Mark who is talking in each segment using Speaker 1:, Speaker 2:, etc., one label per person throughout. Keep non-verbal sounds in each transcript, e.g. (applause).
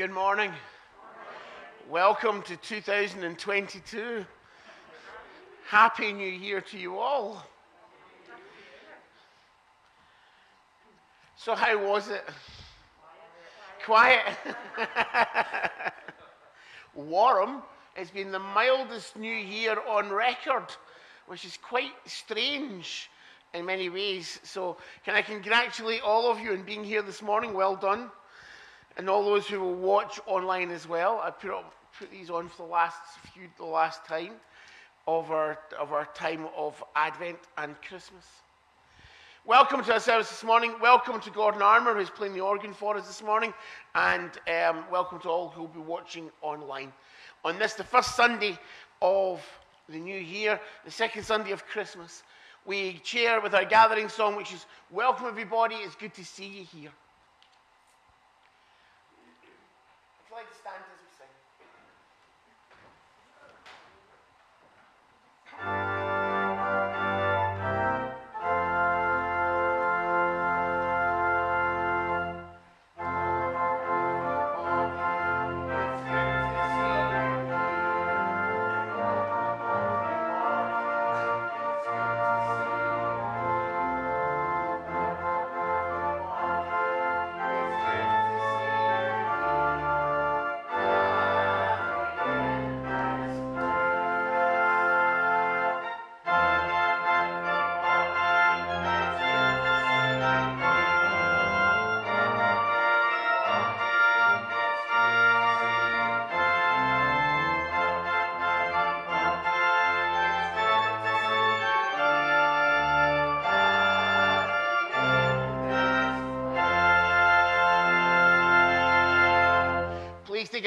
Speaker 1: Good morning. Welcome to 2022. Happy New Year to you all. So, how was it? Quiet. (laughs) Warm. It's been the mildest New Year on record, which is quite strange in many ways. So, can I congratulate all of you on being here this morning? Well done. And all those who will watch online as well. I put, up, put these on for the last few, the last time of our, of our time of Advent and Christmas. Welcome to our service this morning. Welcome to Gordon Armour, who's playing the organ for us this morning. And um, welcome to all who will be watching online. On this, the first Sunday of the new year, the second Sunday of Christmas, we cheer with our gathering song, which is Welcome everybody, it's good to see you here.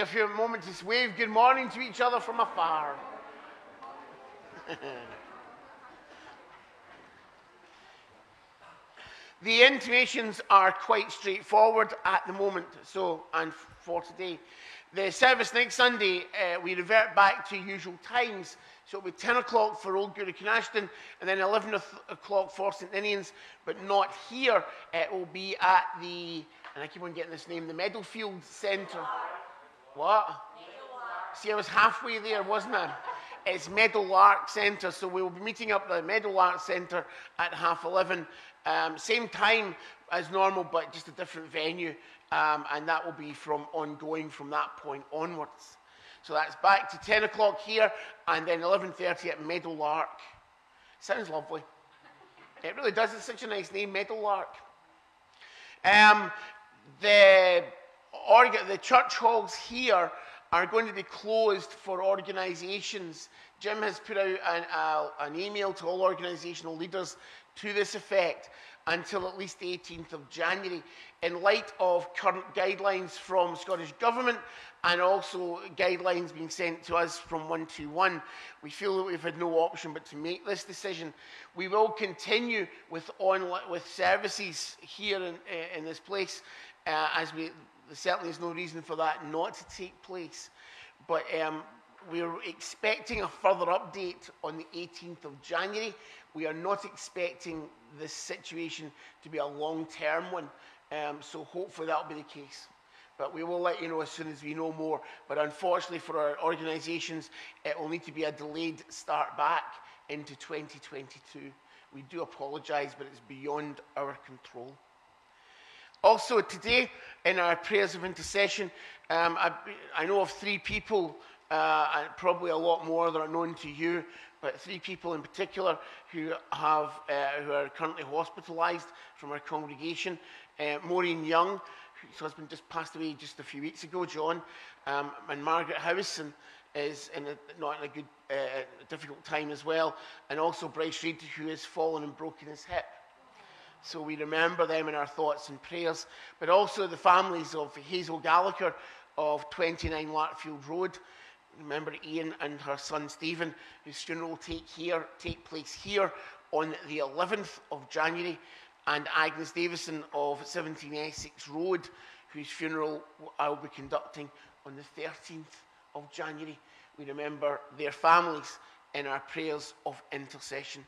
Speaker 1: A few moments to wave good morning to each other from afar. (laughs) the intimations are quite straightforward at the moment, so, and for today. The service next Sunday, uh, we revert back to usual times. So it'll be 10 o'clock for Old Gourock Ashton, and then 11 o'clock for St. Ninians, but not here. It will be at the, and I keep on getting this name, the Meadowfield Centre. What? See, I was halfway there, wasn't I? It's Meadowlark Centre, so we will be meeting up at the Meadowlark Centre at half 11. Um, same time as normal, but just a different venue, um, and that will be from ongoing from that point onwards. So that's back to 10 o'clock here, and then 11.30 at Meadowlark. Sounds lovely. It really does. It's such a nice name, Meadowlark. Um, the, orga- the church halls here are going to be closed for organisations. Jim has put out an, uh, an email to all organisational leaders to this effect until at least the 18th of January, in light of current guidelines from Scottish Government and also guidelines being sent to us from 121. We feel that we've had no option but to make this decision. We will continue with, online, with services here in, in this place, uh, as we, certainly is no reason for that not to take place. But um, we're expecting a further update on the 18th of January. We are not expecting this situation to be a long term one, um, so hopefully that'll be the case. But we will let you know as soon as we know more. But unfortunately for our organisations, it will need to be a delayed start back into 2022. We do apologise, but it's beyond our control. Also today, in our prayers of intercession, um, I, I, know of three people, uh, and probably a lot more that are known to you, but three people in particular who, have, uh, who are currently hospitalised from our congregation. Uh, Maureen Young, whose husband just passed away just a few weeks ago, John, um, and Margaret Howison is in a, not in a good, uh, difficult time as well, and also Bryce Reid, who has fallen and broken his hip. So we remember them in our thoughts and prayers, but also the families of Hazel Gallagher of 29 Larkfield Road. Remember Ian and her son Stephen, whose funeral will take, here, take place here on the 11th of January, and Agnes Davison of 17 Essex Road, whose funeral I will be conducting on the 13th of January. We remember their families in our prayers of intercession.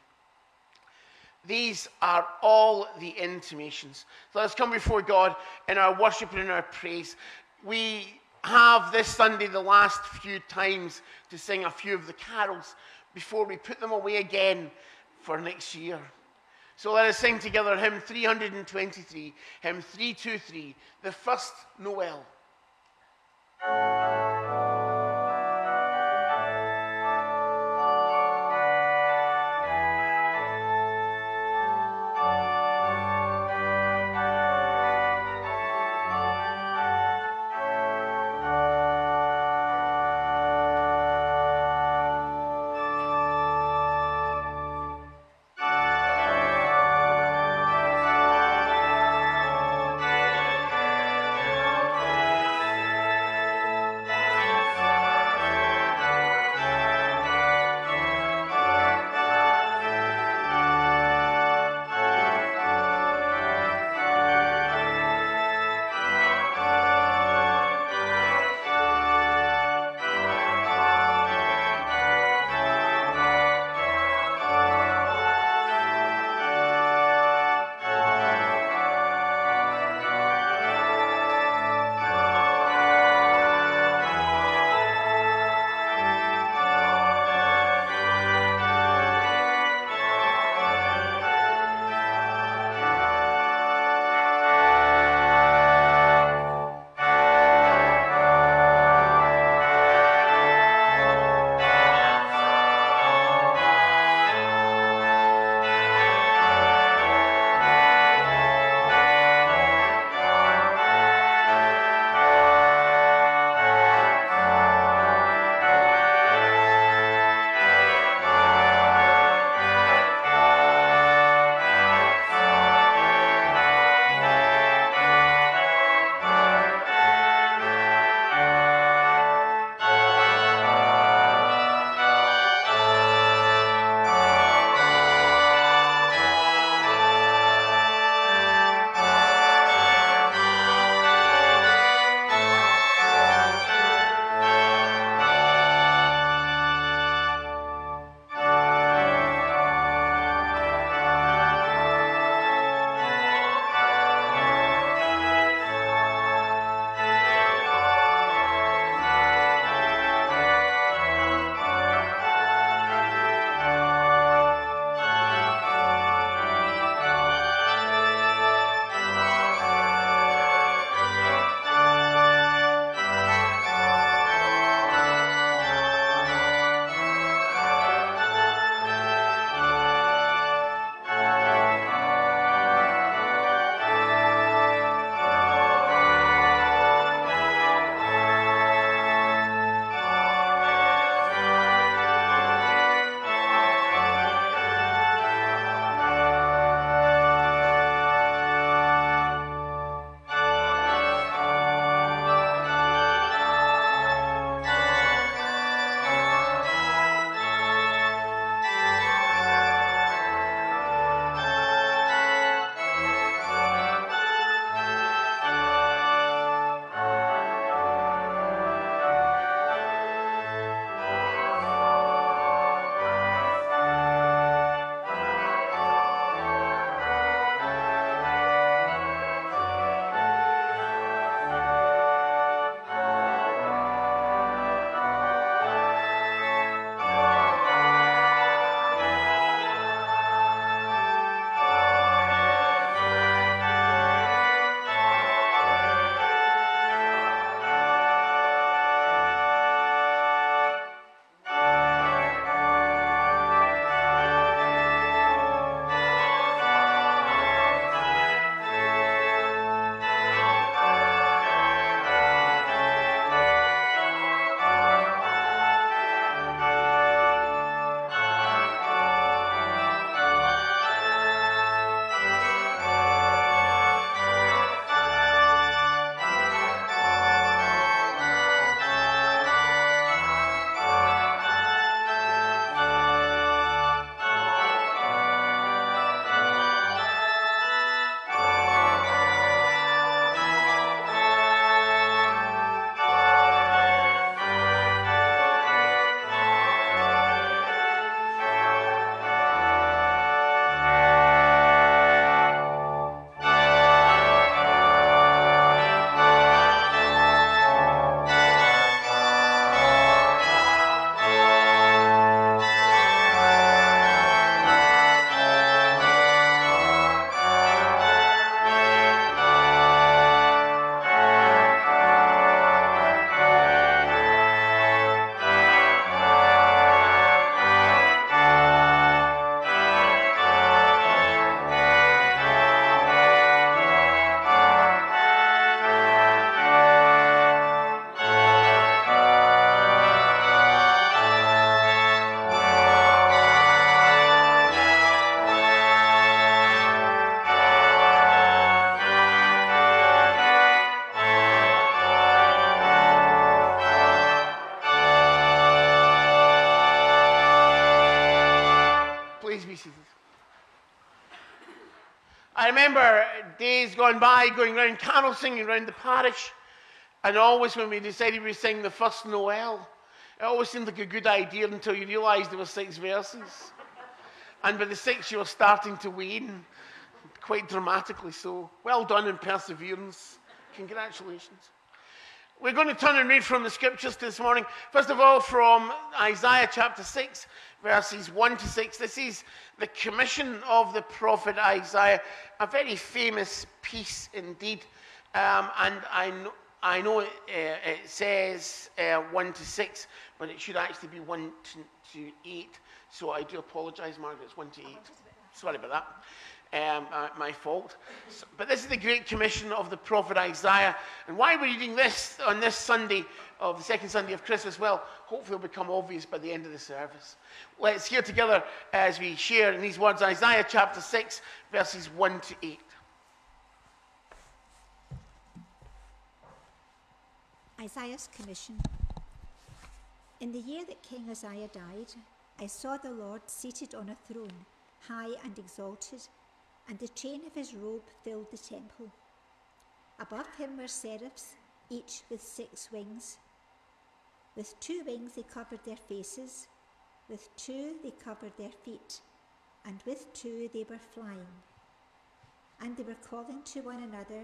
Speaker 1: These are all the intimations. So let's come before God in our worship and in our praise. We have this Sunday the last few times to sing a few of the carols before we put them away again for next year. So let us sing together hymn 323, hymn 323, the first Noel. remember days gone by going around carol singing around the parish. And always when we decided we sing the first Noel, it always seemed like a good idea until you realised there were six verses. and by the sixth, you were starting to wane, quite dramatically so. Well done in perseverance. Congratulations. We're going to turn and read from the scriptures this morning. First of all, from Isaiah chapter 6, verses 1 to 6. This is the commission of the prophet Isaiah, a very famous piece indeed. Um, and I know, I know it, uh, it says uh, 1 to 6, but it should actually be 1 to, to 8. So I do apologize, Margaret, it's 1 to 8. Sorry about that um, uh, my fault. So, but this is the Great Commission of the prophet Isaiah. And why we're reading this on this Sunday of the second Sunday of Christmas, well, hopefully it'll become obvious by the end of the service. Let's hear together as we share in these words Isaiah chapter 6, verses 1 to 8.
Speaker 2: Uzziah's Commission. In the year that King Isaiah died, I saw the Lord seated on a throne, high and exalted and the train of his robe filled the temple. Above him were seraphs, each with six wings. With two wings they covered their faces, with two they covered their feet, and with two they were flying. And they were calling to one another,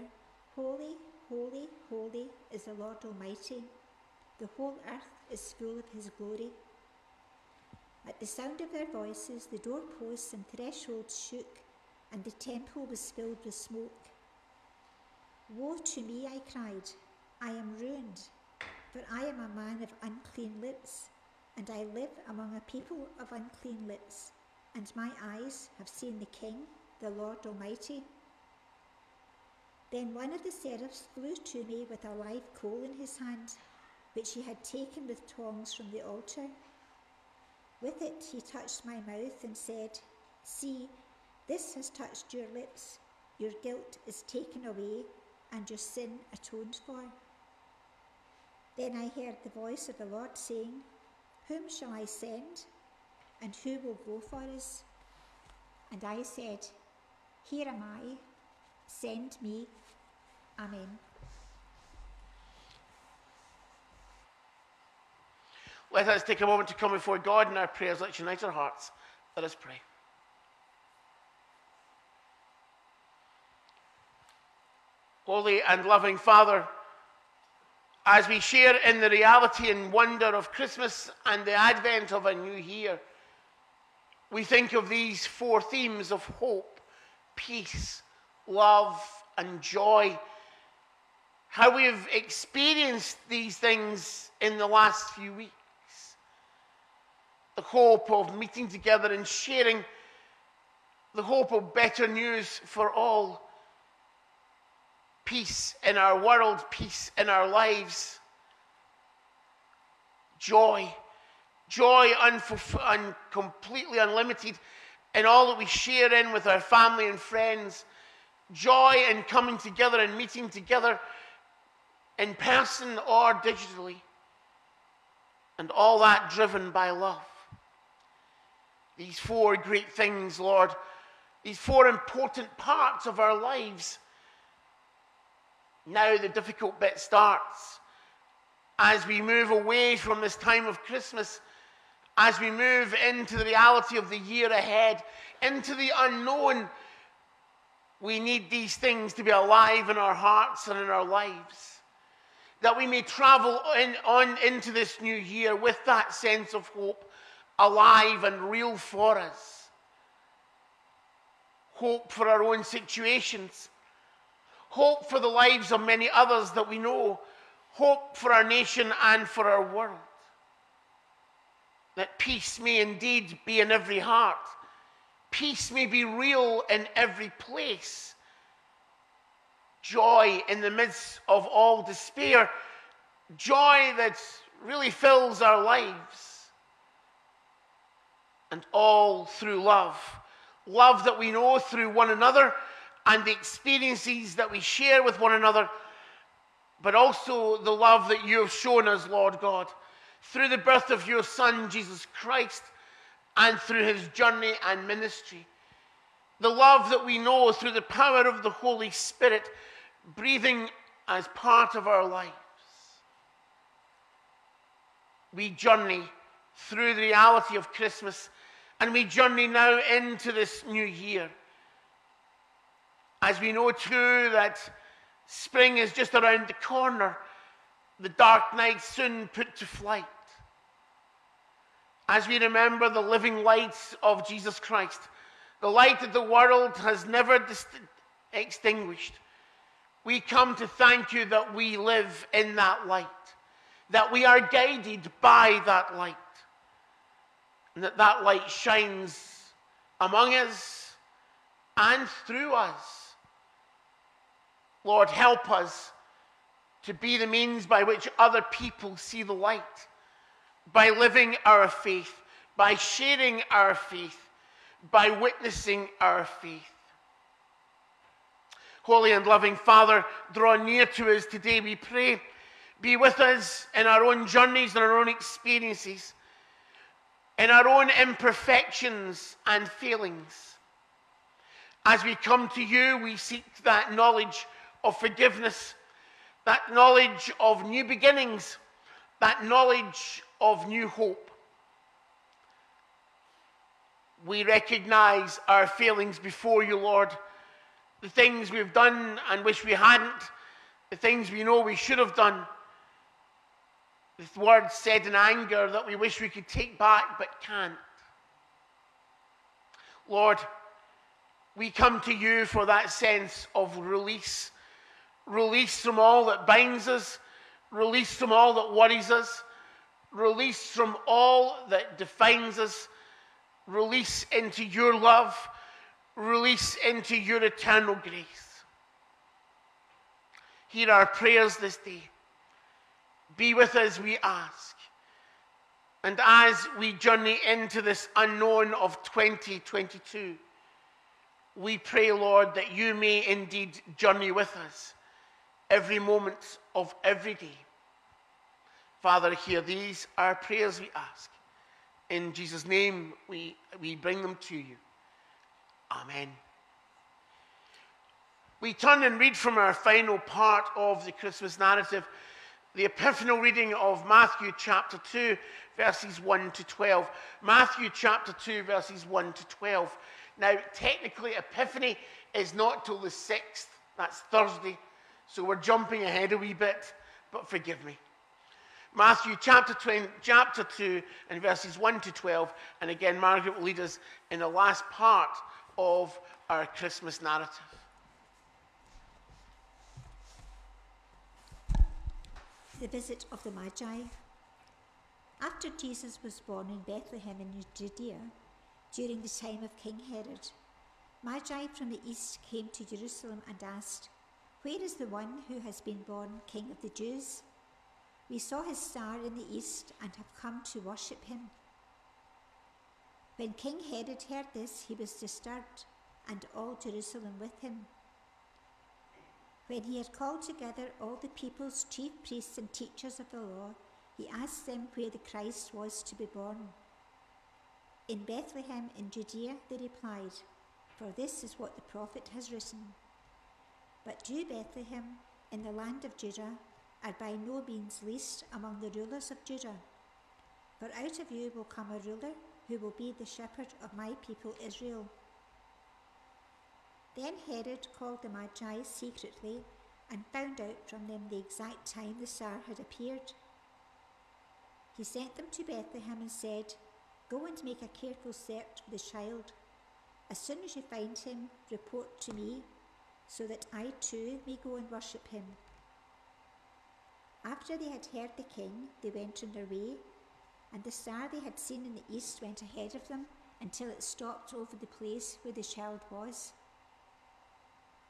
Speaker 2: Holy, holy, holy is the Lord Almighty. The whole earth is full of his glory. At the sound of their voices, the doorposts and thresholds shook and the temple was filled with smoke. Woe to me, I cried, I am ruined, for I am a man of unclean lips, and I live among a people of unclean lips, and my eyes have seen the King, the Lord Almighty. Then one of the seraphs flew to me with a live coal in his hand, which he had taken with tongs from the altar. With it he touched my mouth and said, See, this has touched your lips. Your guilt is taken away and your sin atoned for. Then I heard the voice of the Lord saying, Whom shall I send? And who will go for us? And I said, Here am I, send me. Amen.
Speaker 1: Let us take a moment to come before God in our prayers. Let's unite our hearts. Let us pray. Holy and loving Father, as we share in the reality and wonder of Christmas and the advent of a new year, we think of these four themes of hope, peace, love, and joy. How we've experienced these things in the last few weeks. The hope of meeting together and sharing the hope of better news for all peace in our world, peace in our lives. Joy. Joy un- completely unlimited in all that we share in with our family and friends. Joy in coming together and meeting together in person or digitally. And all that driven by love. These four great things, Lord, these four important parts of our lives now the difficult bit starts. As we move away from this time of Christmas, as we move into the reality of the year ahead, into the unknown, we need these things to be alive in our hearts and in our lives. That we may travel in, on into this new year with that sense of hope alive and real for us. Hope for our own situations hope for the lives of many others that we know, hope for our nation and for our world. That peace may indeed be in every heart, peace may be real in every place, joy in the midst of all despair, joy that really fills our lives, and all through love. Love that we know through one another and the experiences that we share with one another, but also the love that you have shown us, Lord God, through the birth of your Son, Jesus Christ, and through his journey and ministry. the love that we know through the power of the Holy Spirit breathing as part of our lives. We journey through the reality of Christmas and we journey now into this new year. As we know too that spring is just around the corner, the dark night soon put to flight. As we remember the living lights of Jesus Christ, the light that the world has never dist- extinguished, we come to thank you that we live in that light, that we are guided by that light and that that light shines among us and through us. Lord, help us to be the means by which other people see the light, by living our faith, by sharing our faith, by witnessing our faith. Holy and loving Father, draw near to us today, we pray. Be with us in our own journeys and our own experiences in our own imperfections and failings. As we come to you, we seek that knowledge of forgiveness, that knowledge of new beginnings, that knowledge of new hope. We recognize our failings before you, Lord, the things we've done and wish we hadn't, the things we know we should have done the words said in anger that we wish we could take back but can't. Lord, we come to you for that sense of release. Release from all that binds us, release from all that worries us, release from all that defines us, release into your love, release into your eternal grace. Hear our prayers this day. Be with us, we ask. And as we journey into this unknown of 2022, we pray, Lord, that you may indeed journey with us every moment of every day. Father, hear these our prayers we ask. In Jesus' name, we, we bring them to you. Amen. We turn and read from our final part of the Christmas narrative the epiphanal reading of Matthew chapter 2, verses 1 to 12. Matthew chapter 2, verses 1 to 12. Now, technically, Epiphany is not till the 6th, that's Thursday, so we're jumping ahead a wee bit, but forgive me. Matthew chapter, 20, chapter 2 and verses 1 to 12, and again, Margaret will lead us in the last part of our Christmas narrative.
Speaker 2: the visit of the Magi. After Jesus was born in Bethlehem in Judea, during the time of King Herod, Magi from the east came to Jerusalem and asked, Where is the one who has been born King of the Jews? We saw his star in the east and have come to worship him. When King Herod heard this, he was disturbed, and all Jerusalem with him. When he had called together all the people's chief priests and teachers of the law, he asked them where the Christ was to be born. In Bethlehem in Judea, they replied, For this is what the prophet has written. But you, Bethlehem, in the land of Judah, are by no means least among the rulers of Judah. For out of you will come a ruler who will be the shepherd of my people Israel. Then Herod called the Magi secretly and found out from them the exact time the star had appeared. He sent them to Bethlehem and said, Go and make a careful search for the child. As soon as you find him, report to me, so that I too may go and worship him. After they had heard the king, they went on their way, and the star they had seen in the east went ahead of them until it stopped over the place where the child was.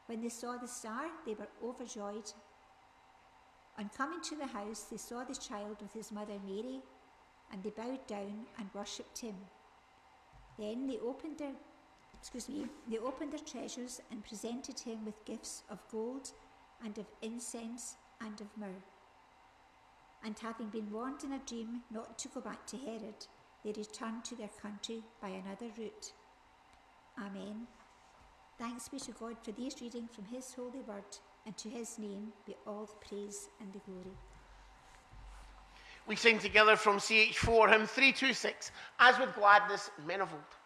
Speaker 2: When they saw the star, they were overjoyed. On coming to the house, they saw the child with his mother Mary, and they bowed down and worshipped him. Then they opened their excuse me, they opened their treasures and presented him with gifts of gold and of incense and of myrrh. And having been warned in a dream not to go back to Herod, they returned to their country by another route. Amen. Thanks be to God for these readings from His holy word, and to His name be all the praise and the glory.
Speaker 1: We sing together from CH4, hymn 326, As with Gladness, Men of Old.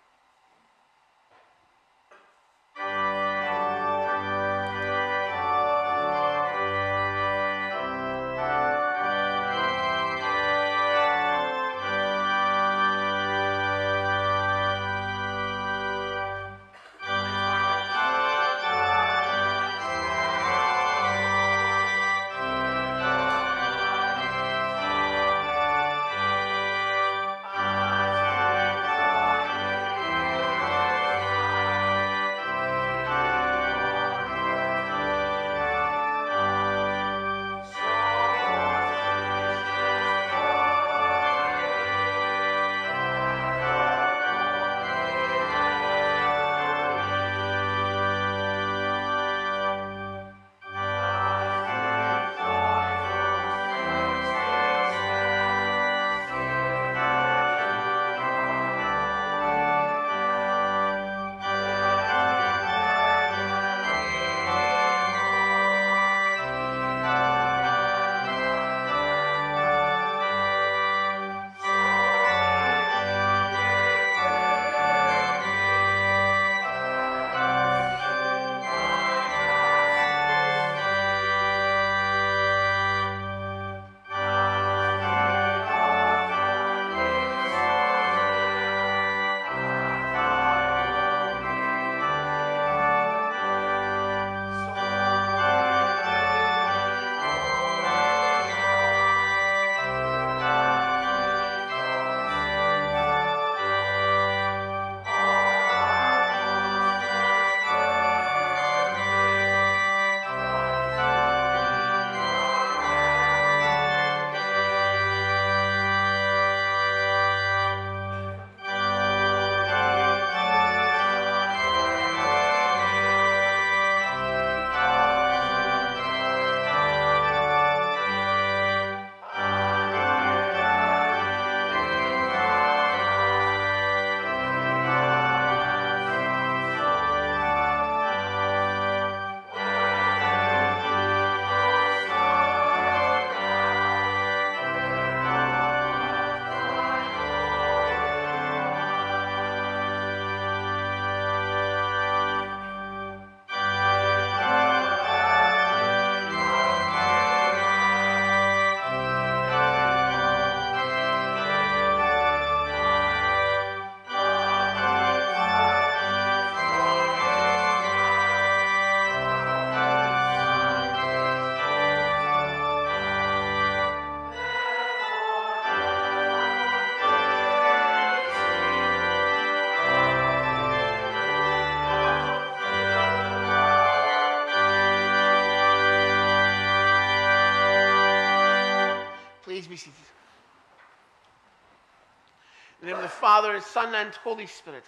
Speaker 1: Father, Son, and Holy Spirit.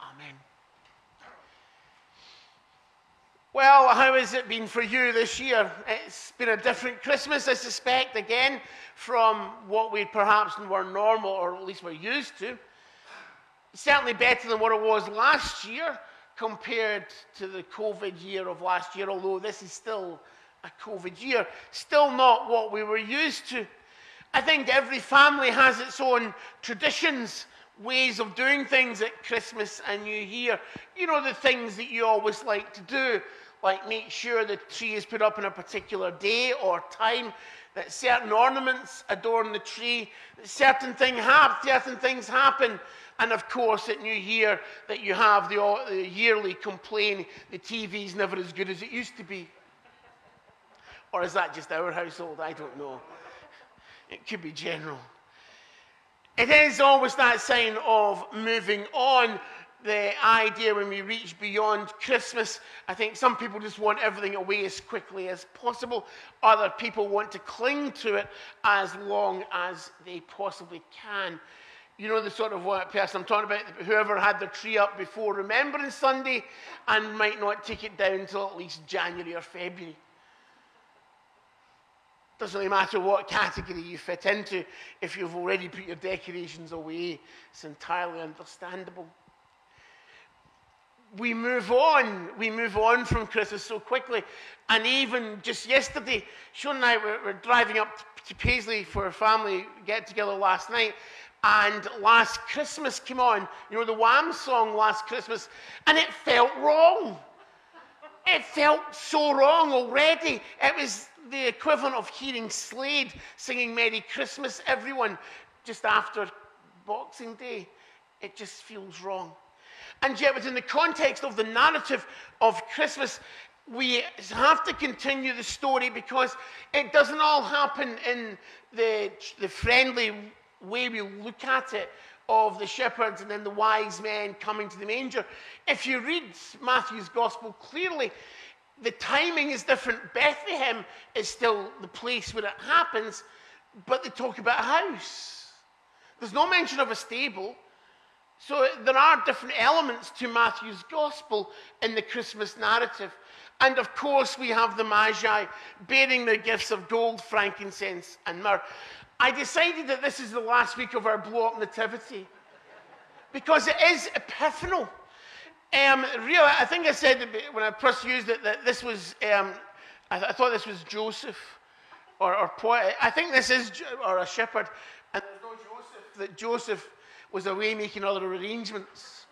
Speaker 1: Amen. Well, how has it been for you this year? It's been a different Christmas, I suspect, again, from what we perhaps were normal, or at least we're used to. Certainly better than what it was last year compared to the COVID year of last year, although this is still a COVID year. Still not what we were used to. I think every family has its own traditions, ways of doing things at Christmas and New Year. You know, the things that you always like to do, like make sure the tree is put up on a particular day or time, that certain ornaments adorn the tree, that certain, thing hap- certain things happen. And of course, at New Year, that you have the, the yearly complaint the TV's never as good as it used to be. Or is that just our household? I don't know. It could be general. It is always that sign of moving on. The idea when we reach beyond Christmas, I think some people just want everything away as quickly as possible. Other people want to cling to it as long as they possibly can. You know the sort of person I'm talking about, whoever had their tree up before Remembrance Sunday and might not take it down until at least January or February. Doesn't really matter what category you fit into if you've already put your decorations away. It's entirely understandable. we move on. We move on from Christmas so quickly. And even just yesterday, Sean and I were, were driving up to Paisley for a family get together last night. And last Christmas came on, you know, the Wham song last Christmas, and it felt wrong. It felt so wrong already. It was the equivalent of hearing Slade singing Merry Christmas, everyone, just after Boxing Day. It just feels wrong. And yet, within the context of the narrative of Christmas, we have to continue the story because it doesn't all happen in the, the friendly way we look at it of the shepherds and then the wise men coming to the manger. If you read Matthew's gospel clearly, the timing is different. Bethlehem is still the place where it happens, but they talk about a house. There's no mention of a stable. So there are different elements to Matthew's gospel in the Christmas narrative. And of course, we have the Magi bearing their gifts of gold, frankincense, and myrrh. I decided that this is the last week of our blow up nativity because it is epiphanal. Um, I think I said when I first used it that this was, um, I, th- I, thought this was Joseph or, or I think this is, or a shepherd, and there's no Joseph, that Joseph was away making other arrangements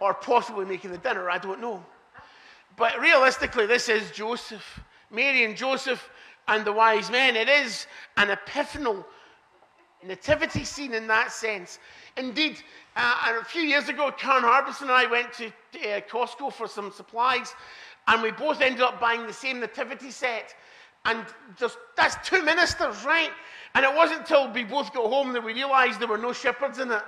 Speaker 1: or possibly making the dinner, I don't know. But realistically, this is Joseph. Mary and Joseph and the wise men. It is an epiphanal nativity scene in that sense. Indeed, uh, a few years ago, Karen Harbison and I went to uh, Costco for some supplies, and we both ended up buying the same nativity set. And just that's two ministers, right? And it wasn't until we both got home that we realized there were no shepherds in it.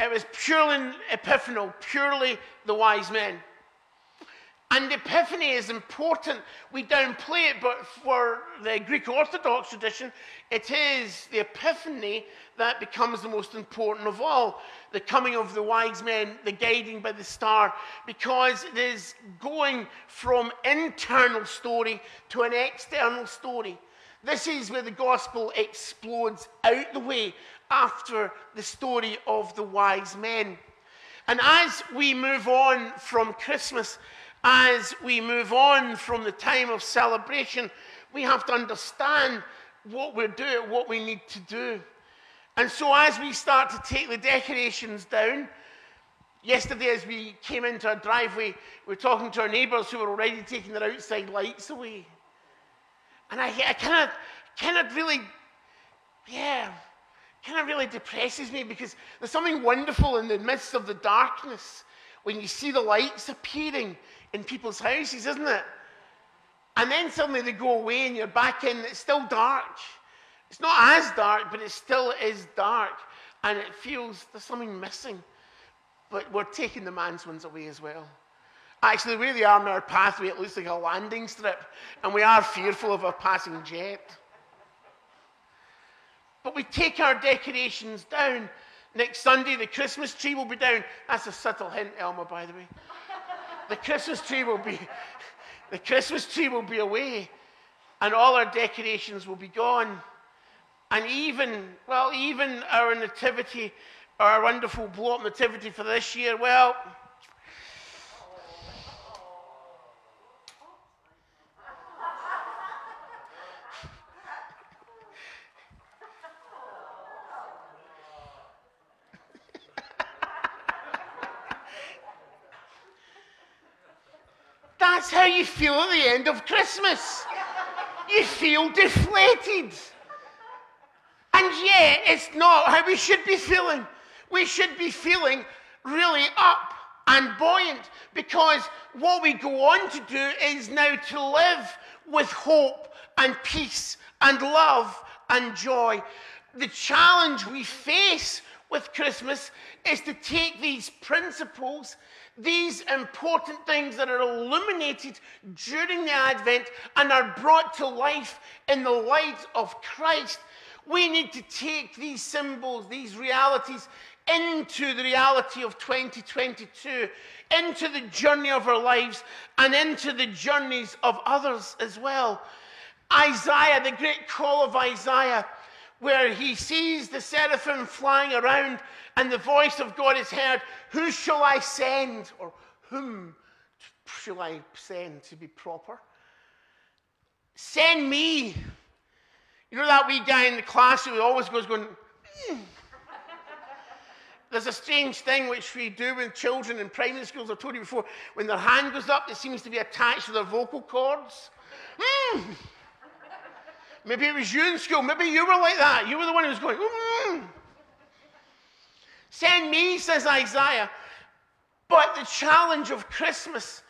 Speaker 1: It was purely epiphanal, purely the wise men. And Epiphany is important. We downplay it, but for the Greek Orthodox tradition, it is the Epiphany that becomes the most important of all. The coming of the wise men, the guiding by the star, because it is going from internal story to an external story. This is where the gospel explodes out the way after the story of the wise men. And as we move on from Christmas, as we move on from the time of celebration, we have to understand what we're doing, what we need to do. And so, as we start to take the decorations down, yesterday as we came into our driveway, we were talking to our neighbours who were already taking their outside lights away. And I, I kind of, kind of really, yeah, kind of really depresses me because there's something wonderful in the midst of the darkness when you see the lights appearing in people's houses, isn't it? And then suddenly they go away and you're back in, it's still dark. It's not as dark, but it still is dark. And it feels there's something missing. But we're taking the man's ones away as well. Actually, where they are on our pathway, it looks like a landing strip, and we are fearful of a passing jet. But we take our decorations down. Next Sunday, the Christmas tree will be down. That's a subtle hint, Elma, by the way the Christmas tree will be, the Christmas tree will be away and all our decorations will be gone. And even, well, even our nativity, our wonderful blow up nativity for this year, well, That's how you feel at the end of Christmas. You feel deflated. And yet, it's not how we should be feeling. We should be feeling really up and buoyant because what we go on to do is now to live with hope and peace and love and joy. The challenge we face with Christmas is to take these principles these important things that are illuminated during the Advent and are brought to life in the light of Christ, we need to take these symbols, these realities, into the reality of 2022, into the journey of our lives, and into the journeys of others as well. Isaiah, the great call of Isaiah, where he sees the seraphim flying around and the voice of God is heard, Who shall I send? Or whom shall I send to be proper? Send me. You know that wee guy in the class who always goes going, mm. There's a strange thing which we do with children in primary schools, I've told you before. When their hand goes up, it seems to be attached to their vocal cords. Mm. Maybe it was you in school. Maybe you were like that. You were the one who was going, mm. Send me, says Isaiah. But the challenge of Christmas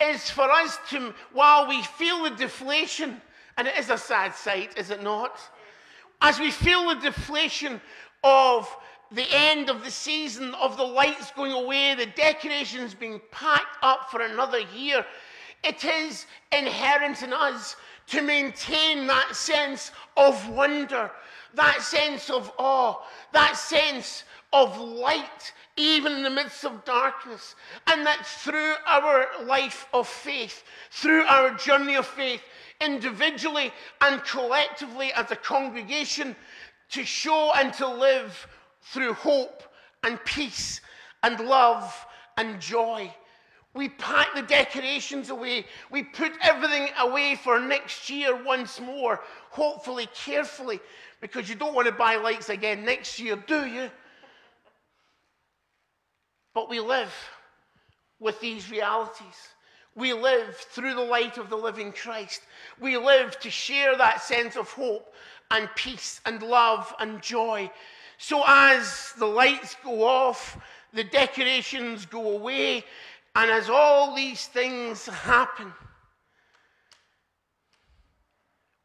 Speaker 1: is for us to, while we feel the deflation, and it is a sad sight, is it not? As we feel the deflation of the end of the season, of the lights going away, the decorations being packed up for another year, it is inherent in us to maintain that sense of wonder, that sense of awe, that sense of light, even in the midst of darkness. And that through our life of faith, through our journey of faith, individually and collectively as a congregation, to show and to live through hope and peace and love and joy. We pack the decorations away. We put everything away for next year once more, hopefully carefully, because you don't want to buy lights again next year, do you? But we live with these realities. We live through the light of the living Christ. We live to share that sense of hope and peace and love and joy. So as the lights go off, the decorations go away, and as all these things happen,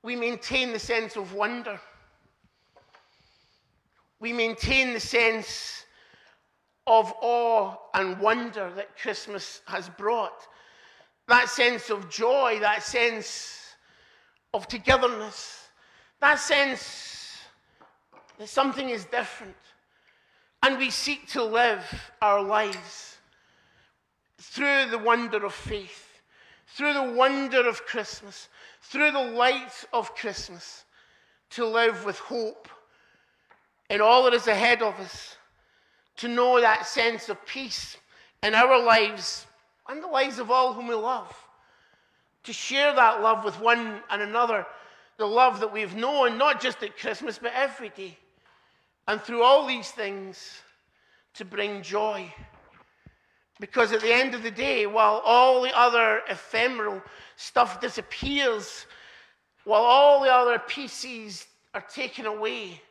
Speaker 1: we maintain the sense of wonder. We maintain the sense of awe and wonder that Christmas has brought. That sense of joy, that sense of togetherness, that sense that something is different. And we seek to live our lives through the wonder of faith, through the wonder of Christmas, through the light of Christmas, to live with hope in all that is ahead of us to know that sense of peace in our lives and the lives of all whom we love. To share that love with one and another, the love that we've known, not just at Christmas, but every day. And through all these things, to bring joy. Because at the end of the day, while all the other ephemeral stuff disappears, while all the other pieces are taken away,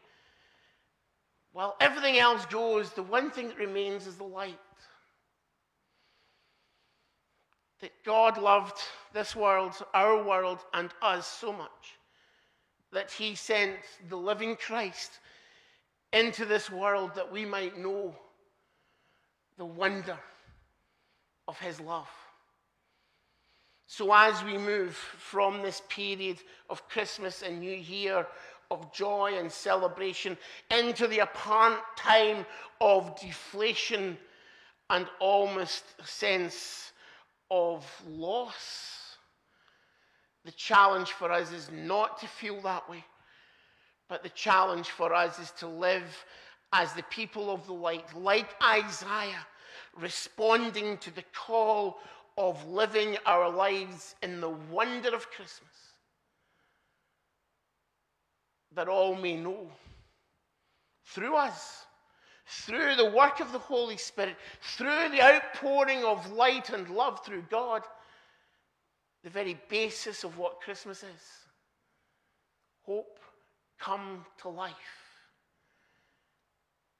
Speaker 1: while everything else goes, the one thing that remains is the light. That God loved this world, our world, and us so much that he sent the living Christ into this world that we might know the wonder of his love. So, as we move from this period of Christmas and New Year of joy and celebration into the apparent time of deflation and almost sense of loss. The challenge for us is not to feel that way, but the challenge for us is to live as the people of the light, like Isaiah, responding to the call of living our lives in the wonder of Christmas that all may know through us, through the work of the Holy Spirit, through the outpouring of light and love through God, the very basis of what Christmas is. Hope come to life,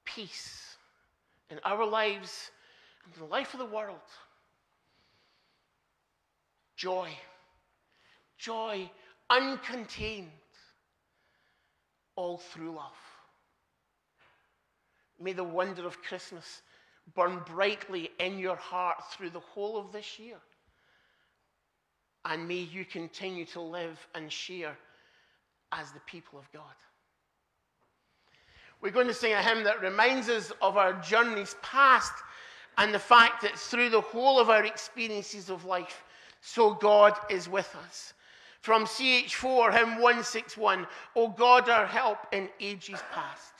Speaker 1: peace in our lives and the life of the world, joy, joy uncontained all through love. May the wonder of Christmas burn brightly in your heart through the whole of this year. And may you continue to live and share as the people of God. We're going to sing a hymn that reminds us of our journeys past and the fact that through the whole of our experiences of life, so God is with us. From CH4, hymn 161, O God, our help in ages past.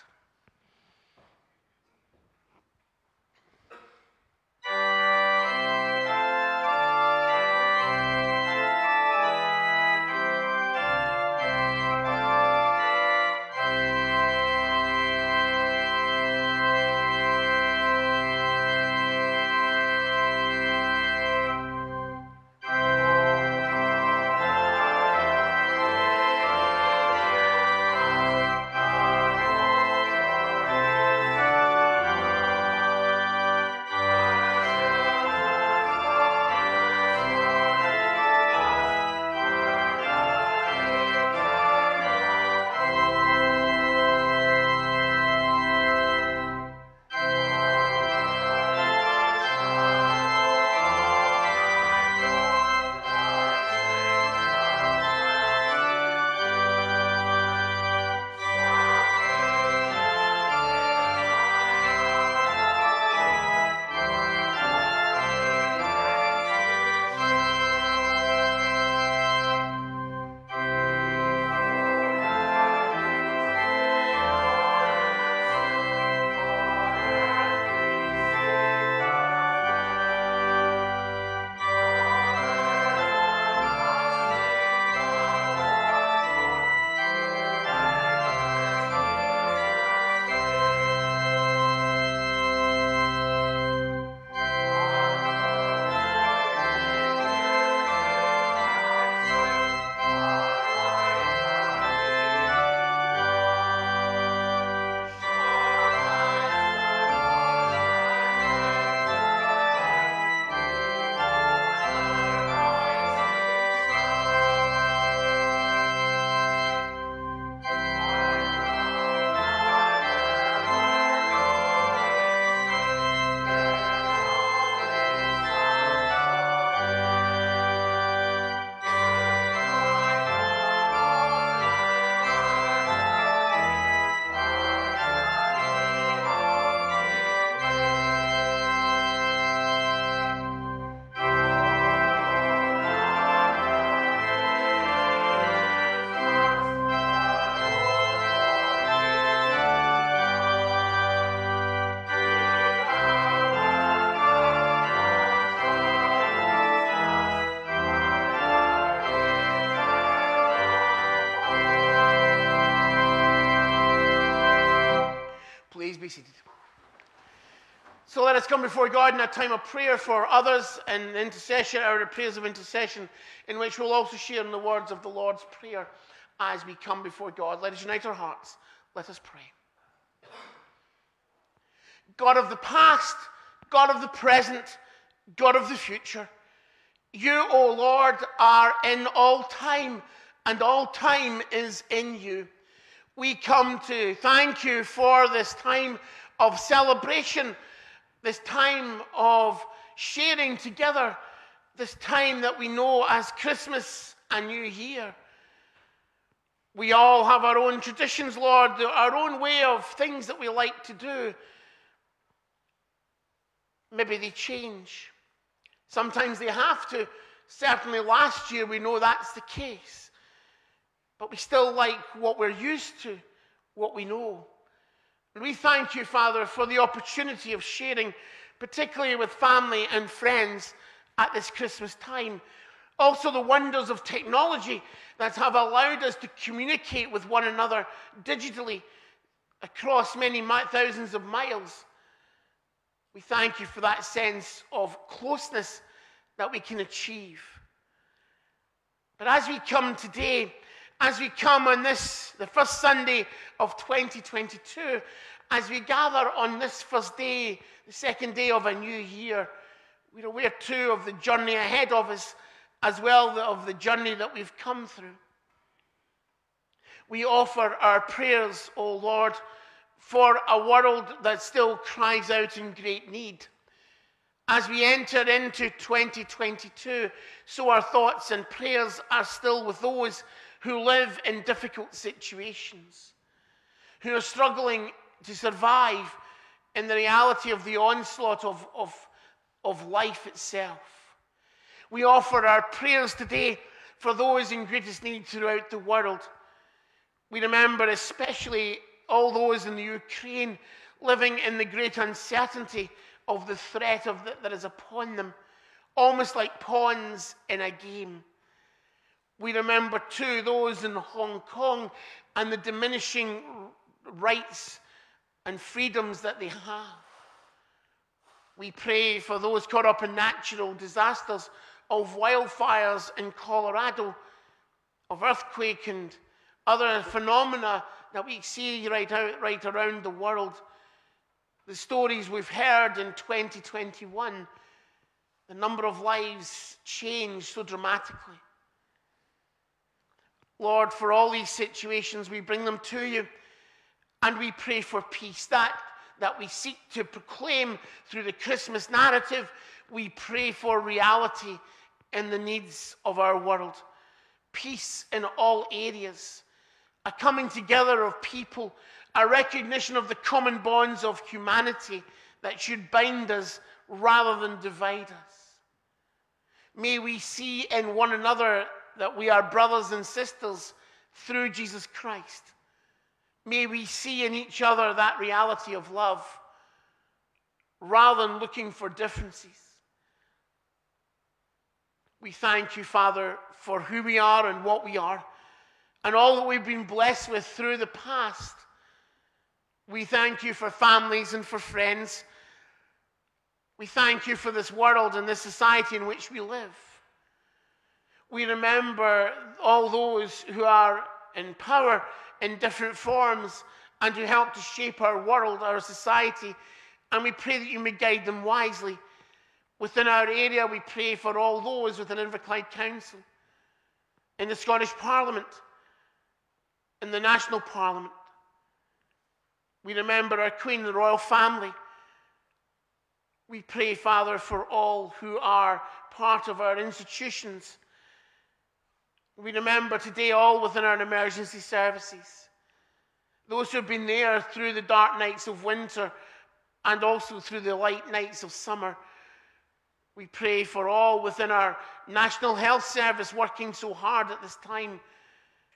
Speaker 1: Let us come before God in a time of prayer for others and intercession, our prayers of intercession, in which we'll also share in the words of the Lord's Prayer as we come before God. Let us unite our hearts. Let us pray. God of the past, God of the present, God of the future, you, O Lord, are in all time, and all time is in you we come to thank you for this time of celebration, this time of sharing together, this time that we know as Christmas and New Year. We all have our own traditions, Lord, our own way of things that we like to do. Maybe they change. Sometimes they have to. Certainly last year, we know that's the case. But we still like what we're used to, what we know. And we thank you, Father, for the opportunity of sharing, particularly with family and friends at this Christmas time. Also, the wonders of technology that have allowed us to communicate with one another digitally across many thousands of miles. We thank you for that sense of closeness that we can achieve. But as we come today, as we come on this, the first Sunday of 2022, as we gather on this first day, the second day of a new year, we're aware too of the journey ahead of us, as well of the journey that we've come through. We offer our prayers, O Lord, for a world that still cries out in great need. As we enter into 2022, so our thoughts and prayers are still with those who live in difficult situations, who are struggling to survive in the reality of the onslaught of, of, of life itself. We offer our prayers today for those in greatest need throughout the world. We remember especially all those in the Ukraine living in the great uncertainty of the threat of the, that is upon them, almost like pawns in a game. We remember too those in Hong Kong and the diminishing rights and freedoms that they have. We pray for those caught up in natural disasters of wildfires in Colorado, of earthquake and other phenomena that we see right, out, right around the world. The stories we've heard in 2021, the number of lives changed so dramatically. Lord, for all these situations, we bring them to you and we pray for peace. That that we seek to proclaim through the Christmas narrative, we pray for reality in the needs of our world. Peace in all areas, a coming together of people, a recognition of the common bonds of humanity that should bind us rather than divide us. May we see in one another that we are brothers and sisters through Jesus Christ. May we see in each other that reality of love rather than looking for differences. We thank you, Father, for who we are and what we are and all that we've been blessed with through the past. We thank you for families and for friends. We thank you for this world and this society in which we live. We remember all those who are in power in different forms and who help to shape our world, our society. And we pray that you may guide them wisely. Within our area, we pray for all those within Inverclyde Council, in the Scottish Parliament, in the National Parliament. We remember our Queen, the royal family. We pray, Father, for all who are part of our institutions we remember today all within our emergency services. Those who have been there through the dark nights of winter and also through the light nights of summer. We pray for all within our National Health Service working so hard at this time,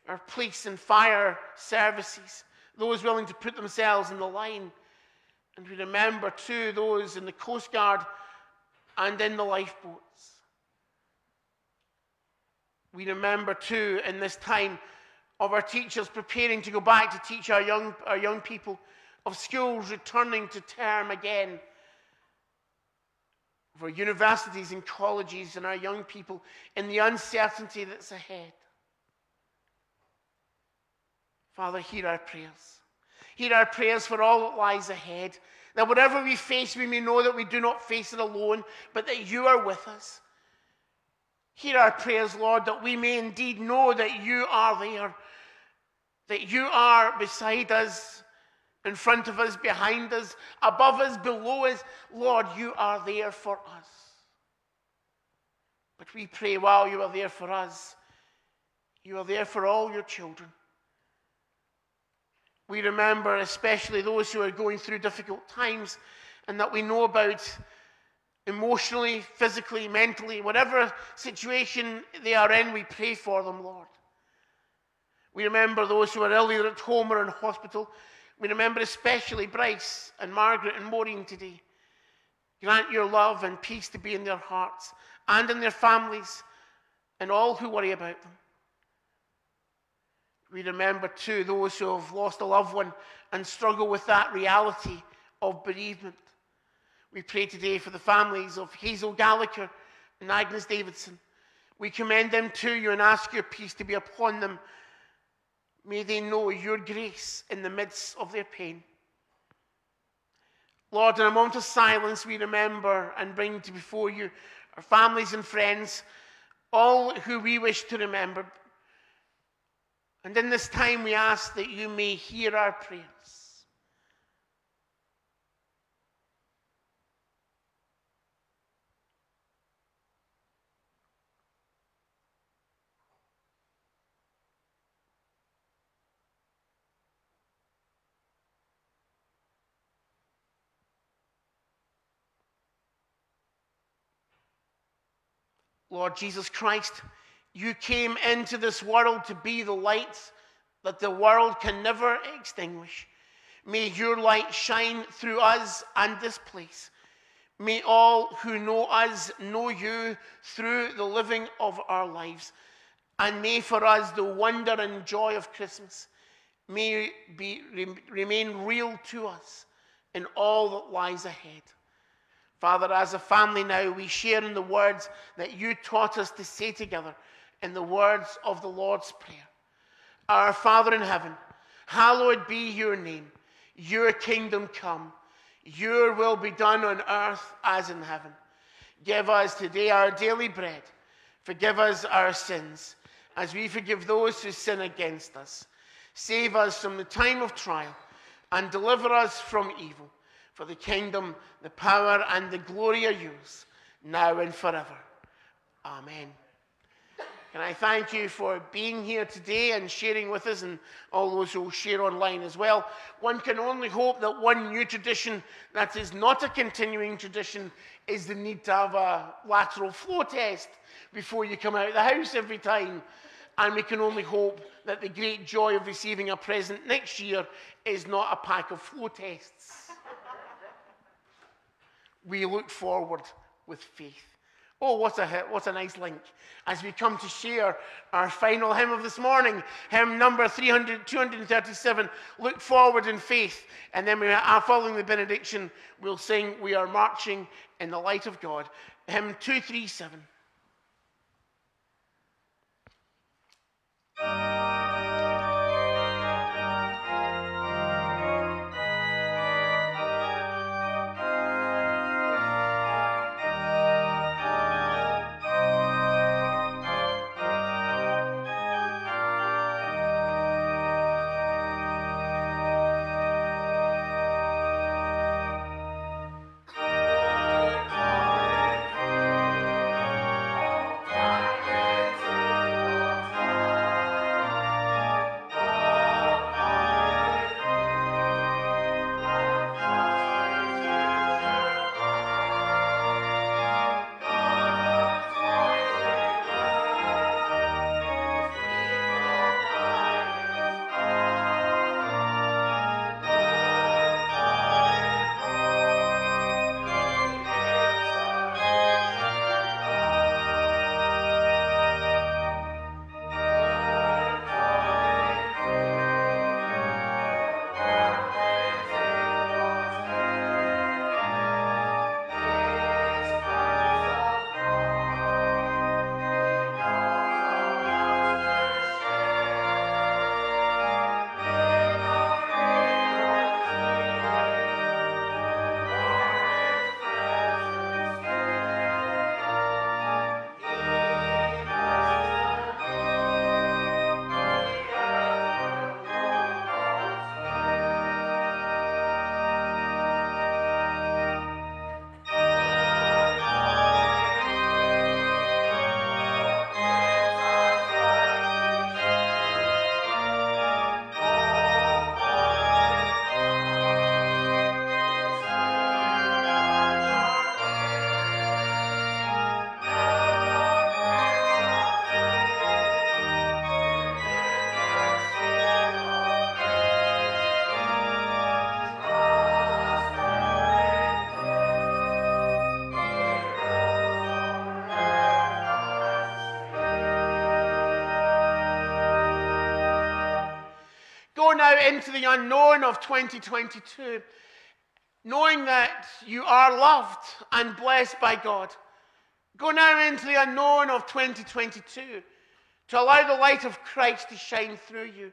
Speaker 1: our police and fire services, those willing to put themselves in the line. And we remember too those in the Coast Guard and in the lifeboats. We remember too in this time of our teachers preparing to go back to teach our young, our young people, of schools returning to term again, of our universities and colleges and our young people in the uncertainty that's ahead. Father, hear our prayers. Hear our prayers for all that lies ahead. That whatever we face, we may know that we do not face it alone, but that you are with us Hear our prayers, Lord, that we may indeed know that you are there, that you are beside us, in front of us, behind us, above us, below us. Lord, you are there for us. But we pray while you are there for us, you are there for all your children. We remember especially those who are going through difficult times and that we know about emotionally, physically, mentally, whatever situation they are in, we pray for them, Lord. We remember those who are ill either at home or in hospital. We remember especially Bryce and Margaret and Maureen today. Grant your love and peace to be in their hearts and in their families and all who worry about them. We remember too those who have lost a loved one and struggle with that reality of bereavement. We pray today for the families of Hazel Gallagher and Agnes Davidson. We commend them to you and ask your peace to be upon them. May they know your grace in the midst of their pain. Lord, in a moment of silence, we remember and bring to before you our families and friends, all who we wish to remember. And in this time, we ask that you may hear our prayers. Lord Jesus Christ, You came into this world to be the light that the world can never extinguish. May your light shine through us and this place. May all who know us know you through the living of our lives. And may for us the wonder and joy of Christmas may be, remain real to us in all that lies ahead. Father, as a family now, we share in the words that you taught us to say together in the words of the Lord's Prayer. Our Father in heaven, hallowed be your name. Your kingdom come. Your will be done on earth as in heaven. Give us today our daily bread. Forgive us our sins as we forgive those who sin against us. Save us from the time of trial and deliver us from evil. For the kingdom, the power, and the glory are yours, now and forever. Amen. Can I thank you for being here today and sharing with us, and all those who will share online as well. One can only hope that one new tradition that is not a continuing tradition is the need to have a lateral flow test before you come out of the house every time. And we can only hope that the great joy of receiving a present next year is not a pack of flow tests. We look forward with faith. Oh, what a, what a nice link as we come to share our final hymn of this morning, hymn number 300, 237, Look Forward in Faith. And then we are following the benediction, we'll sing We Are Marching in the Light of God, hymn 237. Into the unknown of 2022, knowing that you are loved and blessed by God. Go now into the unknown of 2022 to allow the light of Christ to shine through you,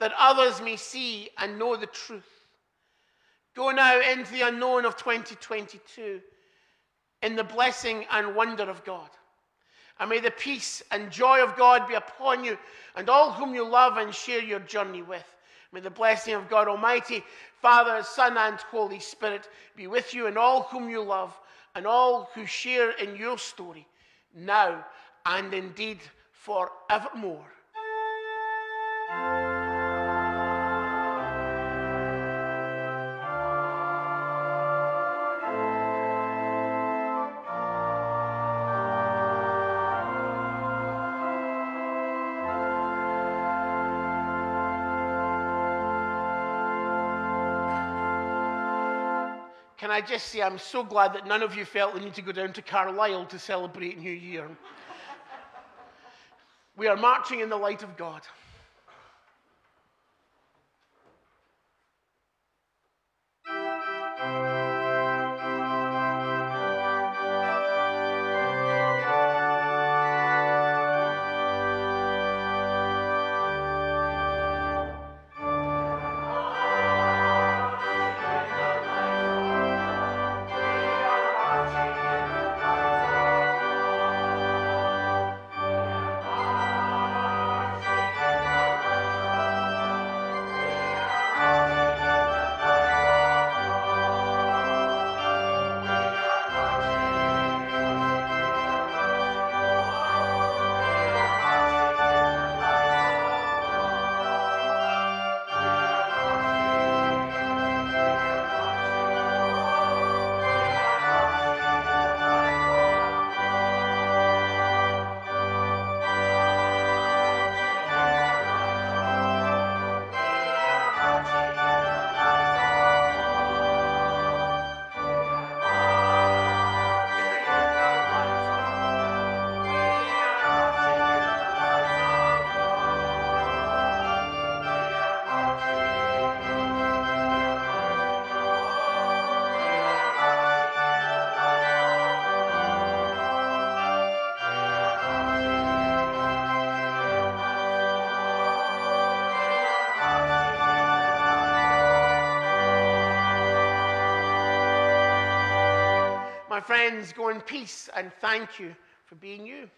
Speaker 1: that others may see and know the truth. Go now into the unknown of 2022 in the blessing and wonder of God. And may the peace and joy of God be upon you and all whom you love and share your journey with. May the blessing of God Almighty, Father, Son, and Holy Spirit be with you and all whom you love and all who share in your story, now and indeed forevermore. Just say I'm so glad that none of you felt the need to go down to Carlisle to celebrate New Year. we are marching in the light of God. Friends, go in peace and thank you for being you.